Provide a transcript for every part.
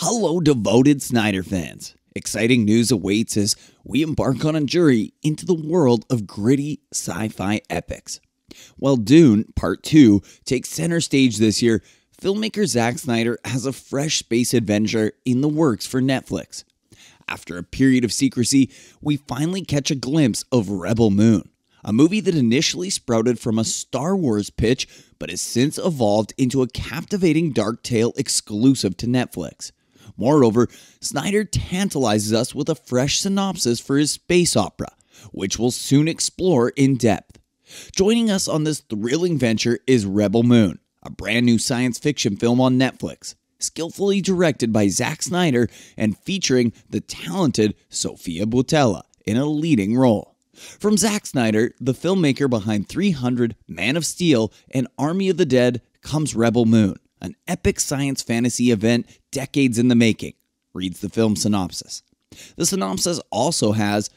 Hello, devoted Snyder fans. Exciting news awaits as we embark on a journey into the world of gritty sci fi epics. While Dune Part 2 takes center stage this year, filmmaker Zack Snyder has a fresh space adventure in the works for Netflix. After a period of secrecy, we finally catch a glimpse of Rebel Moon, a movie that initially sprouted from a Star Wars pitch but has since evolved into a captivating dark tale exclusive to Netflix. Moreover, Snyder tantalizes us with a fresh synopsis for his space opera, which we'll soon explore in depth. Joining us on this thrilling venture is Rebel Moon, a brand new science fiction film on Netflix, skillfully directed by Zack Snyder and featuring the talented Sofia Boutella in a leading role. From Zack Snyder, the filmmaker behind 300, Man of Steel, and Army of the Dead, comes Rebel Moon, an epic science fantasy event decades in the making, reads the film synopsis. The synopsis also has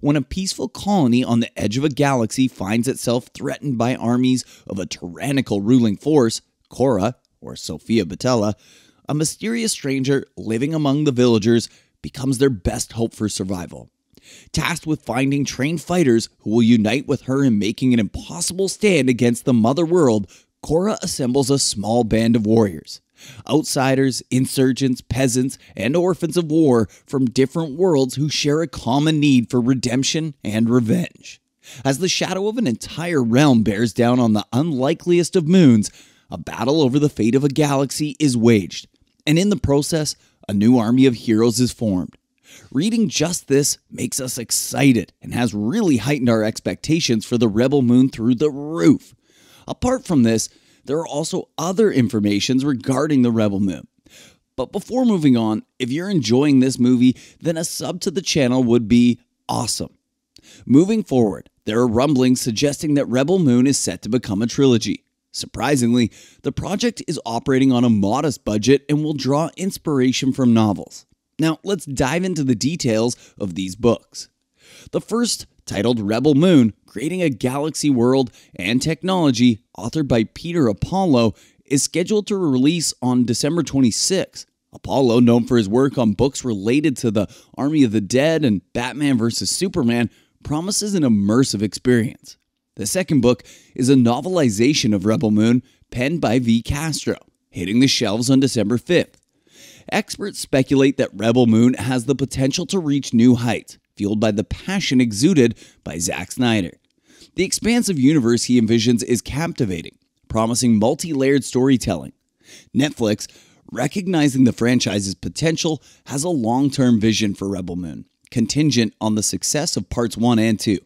when a peaceful colony on the edge of a galaxy finds itself threatened by armies of a tyrannical ruling force, Kora, or Sofia Boutella, a mysterious stranger living among the villagers becomes their best hope for survival. Tasked with finding trained fighters who will unite with her in making an impossible stand against the mother world, Kora assembles a small band of warriors. Outsiders, insurgents, peasants, and orphans of war from different worlds who share a common need for redemption and revenge. As the shadow of an entire realm bears down on the unlikeliest of moons, a battle over the fate of a galaxy is waged, and in the process, a new army of heroes is formed. Reading just this makes us excited and has really heightened our expectations for the Rebel Moon through the roof. Apart from this, there are also other informations regarding the Rebel Moon. But before moving on, if you're enjoying this movie, then a sub to the channel would be awesome. Moving forward, there are rumblings suggesting that Rebel Moon is set to become a trilogy. Surprisingly, the project is operating on a modest budget and will draw inspiration from novels. Now, let's dive into the details of these books. The first titled Rebel Moon Creating a Galaxy World and Technology, authored by Peter Aperlo, is scheduled to release on December 26. Apollo, known for his work on books related to the Army of the Dead and Batman vs. Superman, promises an immersive experience. The second book is a novelization of Rebel Moon penned by V. Castro, hitting the shelves on December 5th. Experts speculate that Rebel Moon has the potential to reach new heights, fueled by the passion exuded by Zack Snyder. The expansive universe he envisions is captivating, promising multi layered storytelling. Netflix, recognizing the franchise's potential, has a long term vision for Rebel Moon, contingent on the success of parts 1 and 2.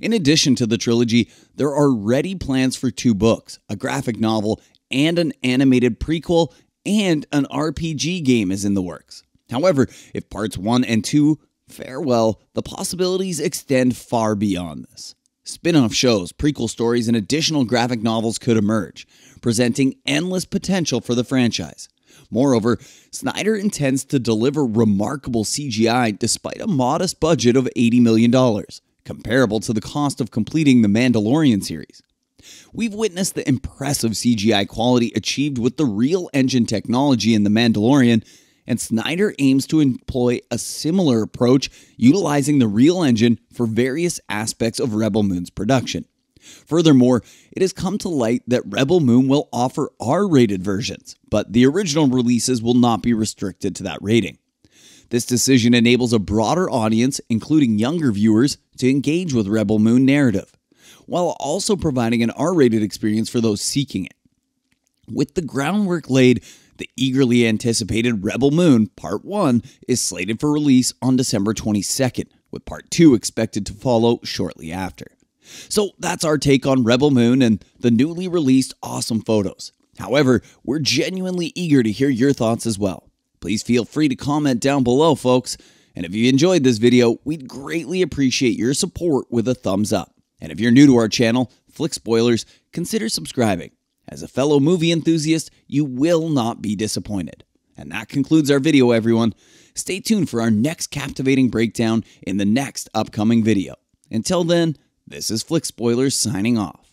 In addition to the trilogy, there are ready plans for two books, a graphic novel, and an animated prequel, and an RPG game is in the works. However, if parts 1 and 2 Farewell, the possibilities extend far beyond this. Spin off shows, prequel stories, and additional graphic novels could emerge, presenting endless potential for the franchise. Moreover, Snyder intends to deliver remarkable CGI despite a modest budget of $80 million, comparable to the cost of completing the Mandalorian series. We've witnessed the impressive CGI quality achieved with the real engine technology in The Mandalorian and Snyder aims to employ a similar approach, utilizing the Real Engine for various aspects of Rebel Moon's production. Furthermore, it has come to light that Rebel Moon will offer R rated versions, but the original releases will not be restricted to that rating. This decision enables a broader audience, including younger viewers, to engage with Rebel Moon narrative, while also providing an R rated experience for those seeking it. With the groundwork laid, the eagerly anticipated Rebel Moon Part 1 is slated for release on December 22nd, with Part 2 expected to follow shortly after. So that's our take on Rebel Moon and the newly released awesome photos. However, we're genuinely eager to hear your thoughts as well. Please feel free to comment down below, folks. And if you enjoyed this video, we'd greatly appreciate your support with a thumbs up. And if you're new to our channel, Flick Spoilers, consider subscribing. As a fellow movie enthusiast, you will not be disappointed. And that concludes our video, everyone. Stay tuned for our next captivating breakdown in the next upcoming video. Until then, this is Flick Spoilers signing off.